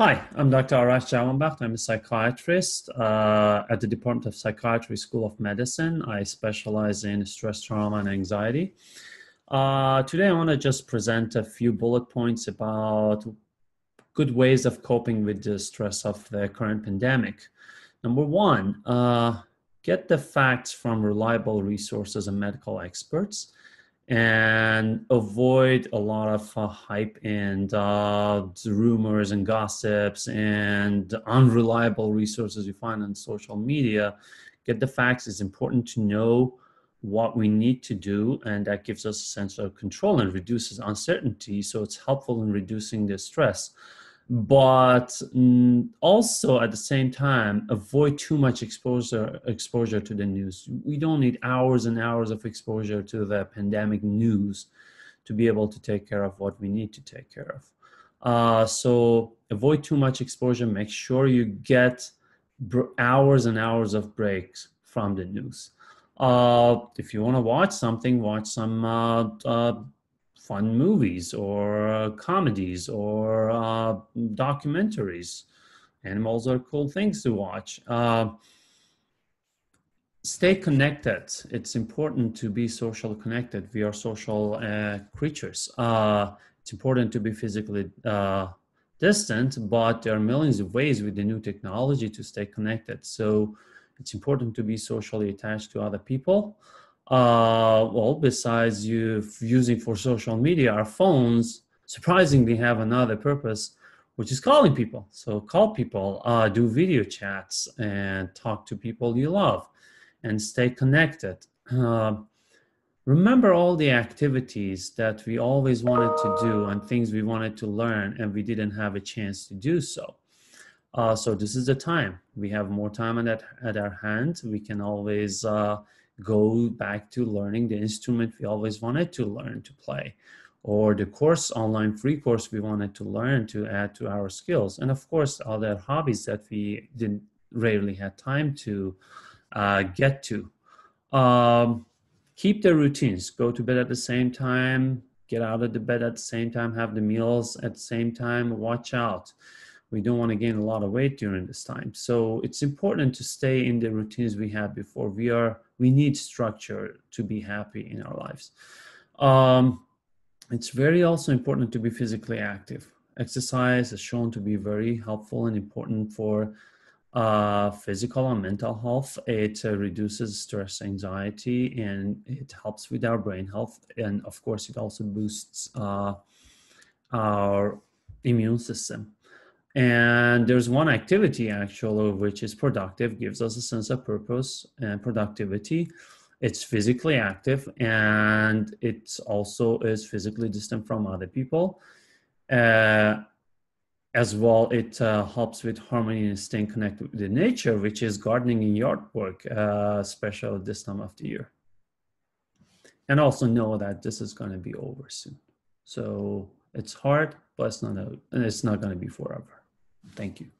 Hi, I'm Dr. Arash Javanbakht. I'm a psychiatrist uh, at the Department of Psychiatry School of Medicine. I specialize in stress, trauma, and anxiety. Uh, today, I want to just present a few bullet points about good ways of coping with the stress of the current pandemic. Number one, uh, get the facts from reliable resources and medical experts and avoid a lot of uh, hype and uh, rumors and gossips and unreliable resources you find on social media. Get the facts. It's important to know what we need to do, and that gives us a sense of control and reduces uncertainty. So it's helpful in reducing the stress but mm, also at the same time avoid too much exposure exposure to the news. We don't need hours and hours of exposure to the pandemic news to be able to take care of what we need to take care of. Uh, so avoid too much exposure. Make sure you get hours and hours of breaks from the news. Uh, if you want to watch something watch some uh, uh fun movies or uh, comedies or uh, documentaries. Animals are cool things to watch. Uh, stay connected. It's important to be social connected. We are social uh, creatures. Uh, it's important to be physically uh, distant, but there are millions of ways with the new technology to stay connected. So it's important to be socially attached to other people uh, well, besides you using for social media, our phones surprisingly have another purpose, which is calling people. So call people, uh, do video chats, and talk to people you love, and stay connected. Uh, remember all the activities that we always wanted to do and things we wanted to learn, and we didn't have a chance to do so. Uh, so this is the time. We have more time at, at our hand. We can always uh, go back to learning the instrument we always wanted to learn to play or the course online free course we wanted to learn to add to our skills. And of course other hobbies that we didn't rarely had time to uh, get to. Um, keep the routines. Go to bed at the same time. Get out of the bed at the same time. Have the meals at the same time. Watch out we don't want to gain a lot of weight during this time. So it's important to stay in the routines we had before. We are we need structure to be happy in our lives. Um, it's very also important to be physically active. Exercise is shown to be very helpful and important for uh, physical and mental health. It uh, reduces stress anxiety and it helps with our brain health. And of course it also boosts uh, our immune system and there's one activity actually which is productive gives us a sense of purpose and productivity. It's physically active and it also is physically distant from other people. Uh, as well it uh, helps with harmony and staying connected with the nature which is gardening and yard work uh, this time of the year. And also know that this is going to be over soon. So it's hard but it's not a, it's not going to be forever Thank you.